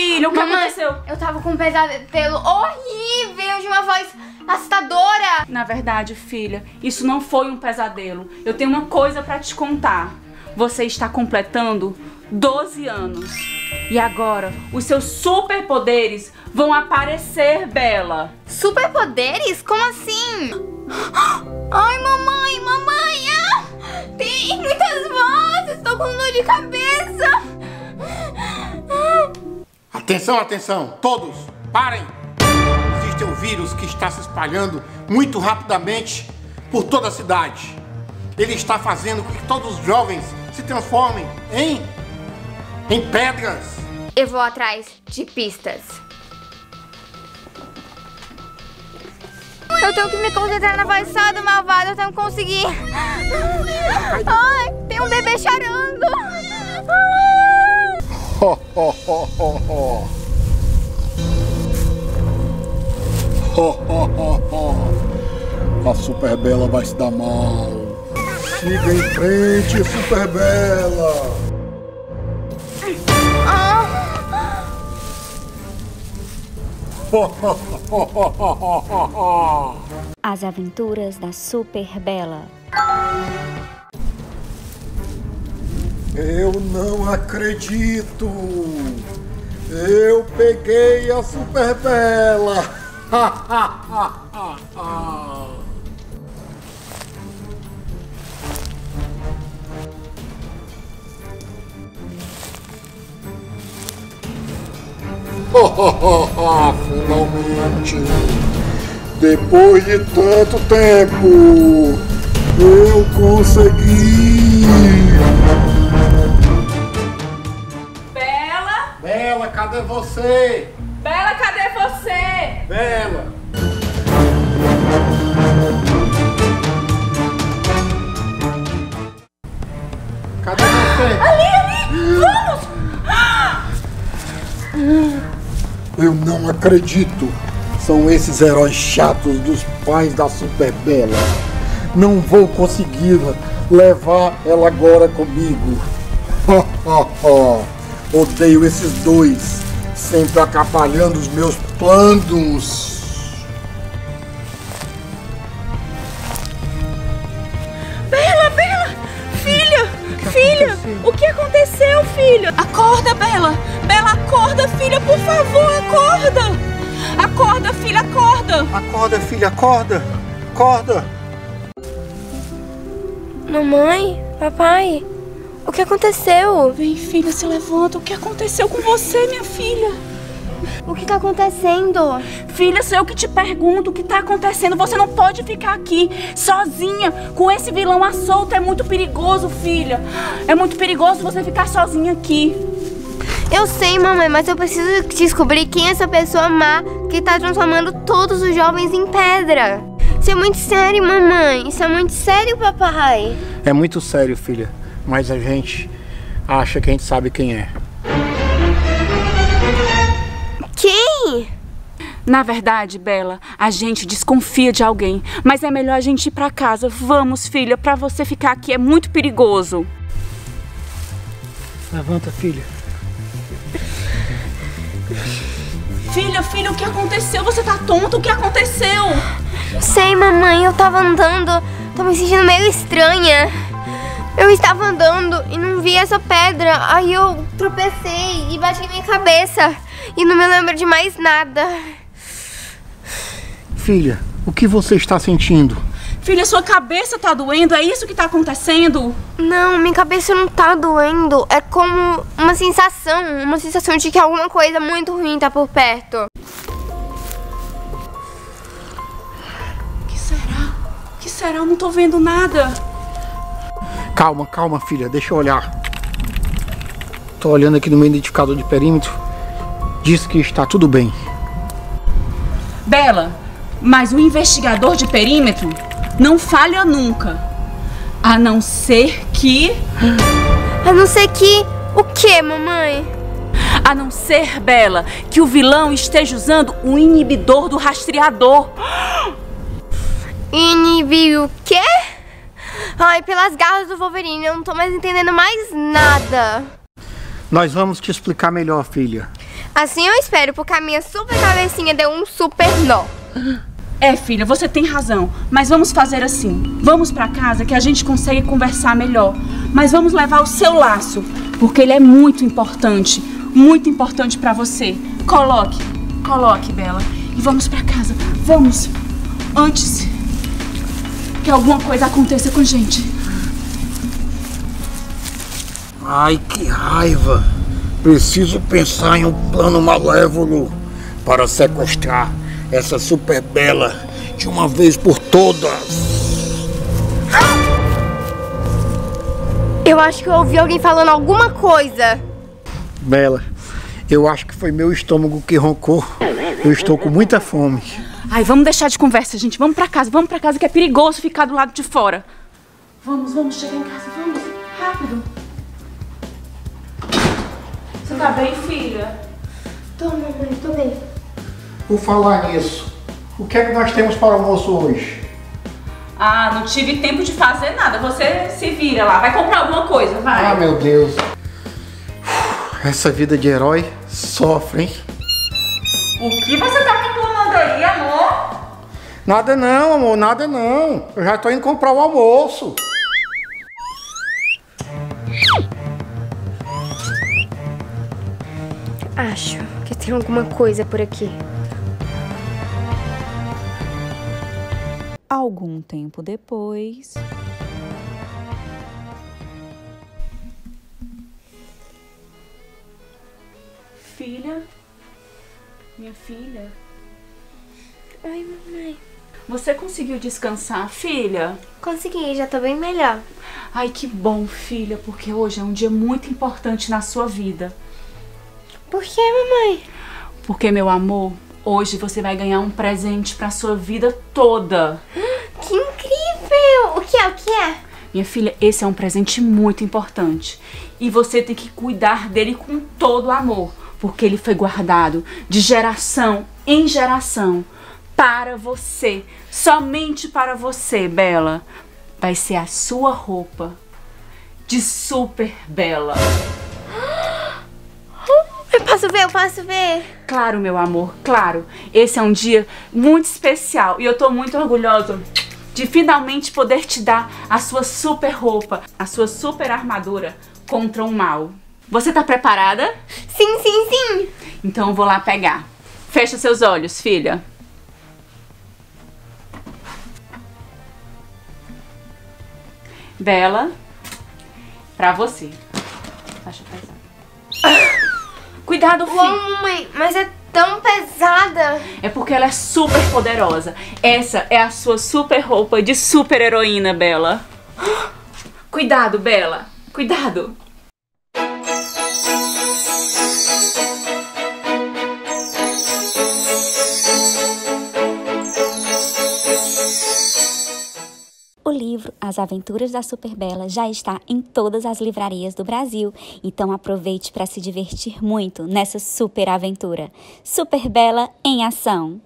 filha? O que Mamãe, aconteceu? eu tava com um pesadelo horrível de uma voz assustadora. Na verdade, filha, isso não foi um pesadelo. Eu tenho uma coisa pra te contar. Você está completando 12 anos. E agora, os seus superpoderes vão aparecer, Bela. Superpoderes? Como assim? Ai, mamãe, mamãe! ah! tem muitas vozes, tô com dor de cabeça. Atenção, atenção, todos, parem! Existe um vírus que está se espalhando muito rapidamente por toda a cidade. Ele está fazendo com que todos os jovens se transformem em em pedras. Eu vou atrás de pistas. Eu tenho que me concentrar na voz só do malvado, eu tenho que conseguir. Ai, tem um bebê chorando. Ho, ho, ho, ho. A Super Bela vai se dar mal. Siga em frente, Super Bela. Ho, ho, ho. As Aventuras da Super Bela. Eu não acredito! Eu peguei a Super Bela! Finalmente! Depois de tanto tempo, eu consegui! Cadê você? Bela, cadê você? Bela! Cadê você? Ali, ali! Vamos! Eu não acredito. São esses heróis chatos dos pais da Super Bela. Não vou conseguir levar ela agora comigo. Odeio esses dois, sempre atrapalhando os meus planos. Bela, Bela! Filha! filha! O que aconteceu, filha? Acorda, Bela! Bela, acorda, filha, por favor, acorda! Acorda, filha, acorda! Acorda, filha, acorda! Acorda! Mamãe, papai, o que aconteceu? Vem, filha, se levanta. O que aconteceu com você, minha filha? O que tá acontecendo? Filha, sou eu que te pergunto o que tá acontecendo. Você não pode ficar aqui sozinha com esse vilão à solta. É muito perigoso, filha. É muito perigoso você ficar sozinha aqui. Eu sei, mamãe, mas eu preciso descobrir quem é essa pessoa má que tá transformando todos os jovens em pedra. Isso é muito sério, mamãe. Isso é muito sério, papai. É muito sério, filha. Mas a gente acha que a gente sabe quem é. Quem? Na verdade, Bela, a gente desconfia de alguém, mas é melhor a gente ir pra casa. Vamos, filha, pra você ficar aqui é muito perigoso. Levanta, filha. Filha, filha, o que aconteceu? Você tá tonta? O que aconteceu? Sei, mamãe, eu tava andando, tô me sentindo meio estranha. Eu estava andando e não vi essa pedra. Aí eu tropecei e bati minha cabeça. E não me lembro de mais nada. Filha, o que você está sentindo? Filha, sua cabeça tá doendo? É isso que tá acontecendo? Não, minha cabeça não tá doendo. É como uma sensação. Uma sensação de que alguma coisa muito ruim tá por perto. O que será? O que será? Eu não tô vendo nada. Calma, calma, filha, deixa eu olhar. Tô olhando aqui no meu identificador de perímetro. Diz que está tudo bem. Bela, mas o investigador de perímetro não falha nunca. A não ser que. A não ser que. O que, mamãe? A não ser, Bela, que o vilão esteja usando o inibidor do rastreador. Inibir o quê? Ai, pelas garras do Wolverine, eu não tô mais entendendo mais nada. Nós vamos te explicar melhor, filha. Assim eu espero, porque a minha super cabecinha deu um super nó. É, filha, você tem razão. Mas vamos fazer assim. Vamos pra casa que a gente consegue conversar melhor. Mas vamos levar o seu laço, porque ele é muito importante, muito importante pra você. Coloque, coloque, Bela. E vamos pra casa. Vamos. Antes que alguma coisa aconteça com a gente. Ai, que raiva! Preciso pensar em um plano malévolo para sequestrar essa super bela de uma vez por todas. Eu acho que eu ouvi alguém falando alguma coisa. Bela, eu acho que foi meu estômago que roncou. Eu estou com muita fome. Ai, vamos deixar de conversa, gente. Vamos pra casa, vamos pra casa que é perigoso ficar do lado de fora. Vamos, vamos, chegar em casa, vamos. Rápido. Você tá bem, filha? Tô, mamãe, tô bem. Por falar nisso, o que é que nós temos para o almoço hoje? Ah, não tive tempo de fazer nada. Você se vira lá, vai comprar alguma coisa, vai. Ah, meu Deus. Essa vida de herói sofre, hein? O que você tá reclamando aí, amor? Nada não, amor, nada não. Eu já tô indo comprar o almoço. Acho que tem alguma coisa por aqui. Algum tempo depois. Filha? Minha filha? Ai, mamãe. Você conseguiu descansar, filha? Consegui, já tô bem melhor. Ai, que bom, filha, porque hoje é um dia muito importante na sua vida. Por que, mamãe? Porque, meu amor, hoje você vai ganhar um presente pra sua vida toda. Que incrível! O que é? O que é? Minha filha, esse é um presente muito importante. E você tem que cuidar dele com todo amor, porque ele foi guardado de geração em geração para você, somente para você, Bela. Vai ser a sua roupa de super bela. Eu posso ver, eu posso ver. Claro, meu amor, claro. Esse é um dia muito especial e eu tô muito orgulhosa de finalmente poder te dar a sua super roupa, a sua super armadura contra o mal. Você tá preparada? Sim, sim, sim. Então eu vou lá pegar. Fecha seus olhos, filha. Bela, pra você. Acha pesado. Cuidado, filho. Mamãe, mas é tão pesada. É porque ela é super poderosa. Essa é a sua super roupa de super heroína, Bela. Cuidado, Bela. Cuidado. O livro As Aventuras da Superbela já está em todas as livrarias do Brasil, então aproveite para se divertir muito nessa super aventura. Superbela em ação!